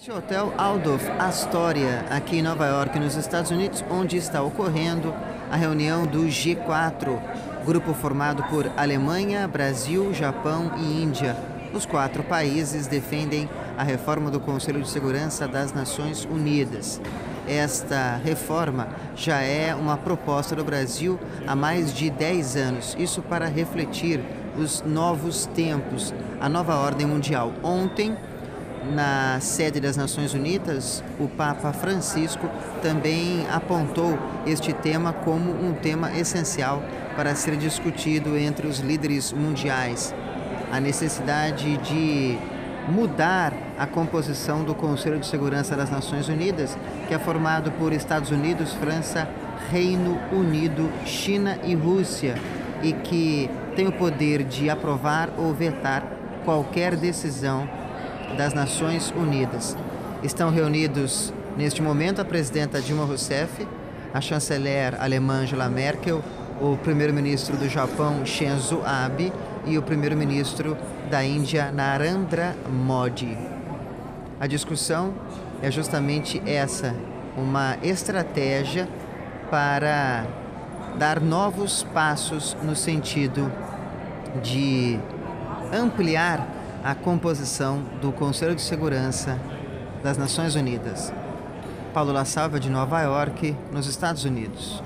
Este hotel Aldorf Astoria, aqui em Nova York, nos Estados Unidos, onde está ocorrendo a reunião do G4, grupo formado por Alemanha, Brasil, Japão e Índia. Os quatro países defendem a reforma do Conselho de Segurança das Nações Unidas. Esta reforma já é uma proposta do Brasil há mais de 10 anos, isso para refletir os novos tempos, a nova ordem mundial. Ontem, na sede das Nações Unidas, o Papa Francisco também apontou este tema como um tema essencial para ser discutido entre os líderes mundiais. A necessidade de mudar a composição do Conselho de Segurança das Nações Unidas, que é formado por Estados Unidos, França, Reino Unido, China e Rússia, e que tem o poder de aprovar ou vetar qualquer decisão das Nações Unidas. Estão reunidos neste momento a presidenta Dilma Rousseff, a chanceler alemã Angela Merkel, o primeiro-ministro do Japão Shinzo Abe e o primeiro-ministro da Índia Narendra Modi. A discussão é justamente essa, uma estratégia para dar novos passos no sentido de ampliar a composição do Conselho de Segurança das Nações Unidas. Paulo La Salva, de Nova York, nos Estados Unidos.